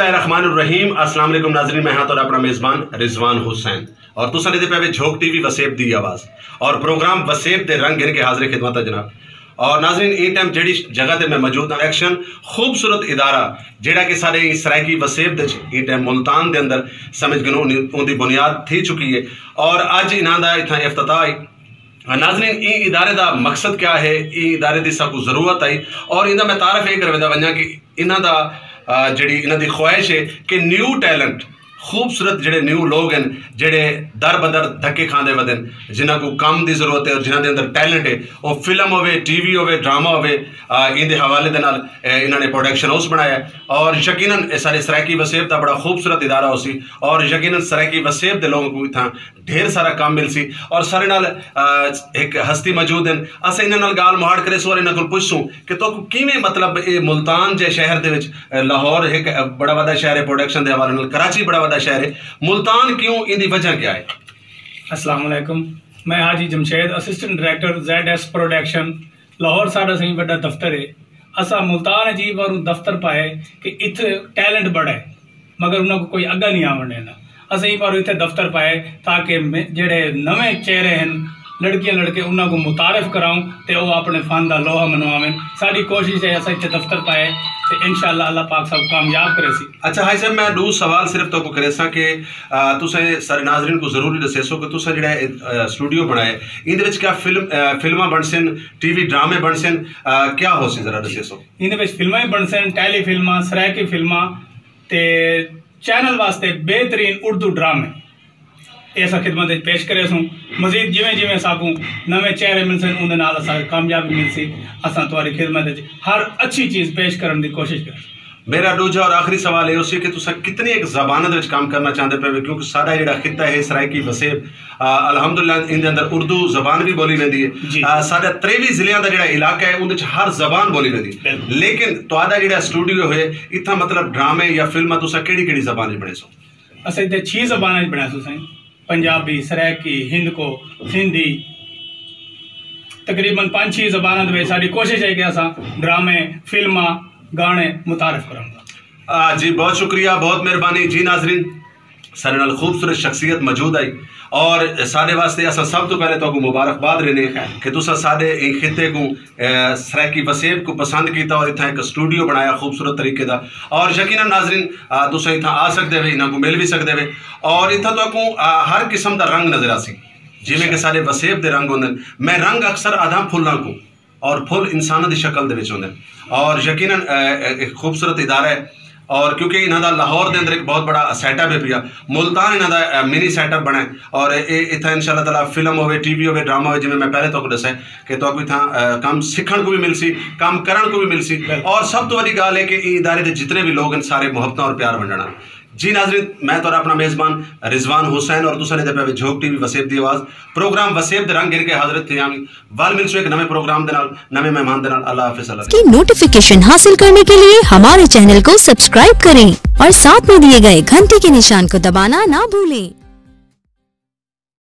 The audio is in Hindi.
बिस्मिल्लाहिर्रहमानिर्रहीम। अस्सलाम वालेकुम नाजरीन, मैं हाँ तो अपना मेज़बान रिजवान हुसैन। और तुसा दे पे झोक टीवी वसेब दी आवाज़। और प्रोग्राम वसेब दे रंग गिन के हाजिर खिदमत है जनाब। और नाजरीन ई टाइम जड़ी जगह ते मैं मौजूद हाँ एक्शन खूबसूरत इदारा, जेड़ा कि सारे सरायकी वसेब दे टाइम मुल्तान दे अंदर समझ गनो उनकी बुनियाद थी चुकी है। और अज इन्हों का इतना इफ्तः नाजरीन, ई इदारे का मकसद क्या है? ई इदारे की सबको ज़रूरत आई। और इनका मैं तारफ ये कर वजा कि इन्हों का जी इन्हों की ख्वाहिश कि खूबसूरत जोड़े न्यू लोग हैं, जोड़े दर बदर धक्के खाते वदन जिन्हों को काम की ज़रूरत है और जिन्होंने अंदर टैलेंट है वो फ़िल्म हो टी वी हो ड्रामा हो इन हवाले इन्होंने प्रोडक्शन हाउस बनाया और यकीन सारे सरायकी वसेब का बड़ा खूबसूरत इदारा हो सी और यकीन सरायकी वसेब के लोगों को इतना ढेर सारा काम मिल सी, और सारे नाल एक हस्ती मौजूद हैं। अस इन्होंने गाल मुहाड़ करे, सो और इन्होंने पुछूँ कि तो किमें मतलब ये मुल्तान जे शहर के लाहौर, एक बड़ा वादा शहर है प्रोडक्शन के हवाले कराची बड़ा वादा शहर है। मुल्तान क्यों? इन वजह क्या है? अस्सलाम वालेकुम। मैं Haji Jamshed assistant director Z S production Lahore साढ़ा सही बड़ा दफ्तर है। असा मुल्तान अजीब और दफ्तर पाए कि इत टैलेंट बड़ा है मगर उन्होंने कोई अग्गा नहीं आवन देना। असं पर इतने दफ्तर पाए ताकि जेडे नवे चेहरे हैं लड़कियाँ लड़के उन्होंने मुतारफ कराऊं तो वह अपने फन का लोहा मनवावें। साड़ी कोशिश है असा इतने दफ्तर पाए तो इन अल्लाह पाक सब कामयाब करे सी। अच्छा हाई साहब मैं दो सवाल सिर्फ़ तो करे सा कि तुसें सारे नाजरीन को ज़रूरी दसे सो कि तुसें जेड़ा स्टूडियो बनाए इन क्या फ़िल्म फिल्मा बन सन टीवी ड्रामे बन सन क्या हो सी जरा दसे सो। इन फिल्मा बन सन टैली फिल्मा सरायकी फिल्मा चैनल वास्ते बेहतरीन उर्दू ड्रामे। ऐसा खिदमत पेश करे सूँ। मजीद जिमें जिमें साकू नवे चेहरे मिल सन उन कामयाबी मिल सी असा खिदमत हर अच्छी चीज़ पेश करने की कोशिश करें। मेरा दूजा और आखिरी सवाल है उसी कि तुम कितनी एक जबान काम करना चाहते पे क्योंकि सारा जो खिता है सरायकी वसेब अलहमदुल्ला इन अंदर उर्दू जबान भी बोली वेंदी है। साढ़े त्रेवी जिलों का जो इलाका है उन हर जबान बोली वेंदी लेकिन तुहाडा जो स्टूडियो है इतना मतलब ड्रामे या फ़िल्म केड़ी केड़ी जबान बने सो? अस इतने छह जबान बना सो साईं। पंजाबी, सरैकी हिंद को सिंधी, तकरीबन पाँच छह जबान कोशिश है कि असा ड्रामे, फिल्मा, गाने मुतारफ करूँगा जी, बहुत शुक्रिया, बहुत मेहरबानी। जी नाजरीन सारे खूबसूरत शख्सियत मौजूद आई। और साढ़े वास्ते असा सब तो पहले तो मुबारकबाद रहने कि तुसा साढ़े खिते को सराकी वसेब को पसंद किया और इतना एक स्टूडियो बनाया खूबसूरत तरीके का और यकीन नाजरीन तुस इतना आ सकते हो इन्हों को मिल भी सकते हो और इतना तो हर किस्म का रंग नज़र आ सी जिमें कि सारे वसेब के रंग होंगे मैं रंग अक्सर आधा फुलों को और फुल इंसान की शक्ल के होंगे और यकीन एक खूबसूरत इदारा है और क्योंकि इन्हों लाहौर के अंदर एक बहुत बड़ा सैटअप है पिया मुल्तान इन्हों मेरी सैटअप बने और इतना इन शाला तला फ़िल्म हो टी वी हो ड्रामा हो जिम्मे मैं पहले तो दसा कि तो इतना काम सीखने को भी मिल सी काम करने को भी मिल सी। और सब तो वही गल है कि इदारे के जितने भी लोग हैं सारे मुहब्त और प्यार वंडना जी नाजरीन, मैं तो अपना मेज़बान रिजवान हुसैन और तुसा जब झोंक टीवी वसेब की आवाज़। प्रोग्राम वसेब रंग गिर के हाजिर थे यानी वाल मिलसो एक नवे प्रोग्राम दे नाल मेहमान दे नाल। अल्लाह हाफिज की नोटिफिकेशन हासिल करने के लिए हमारे चैनल को सब्सक्राइब करें और साथ में दिए गए घंटी के निशान को दबाना ना भूलें।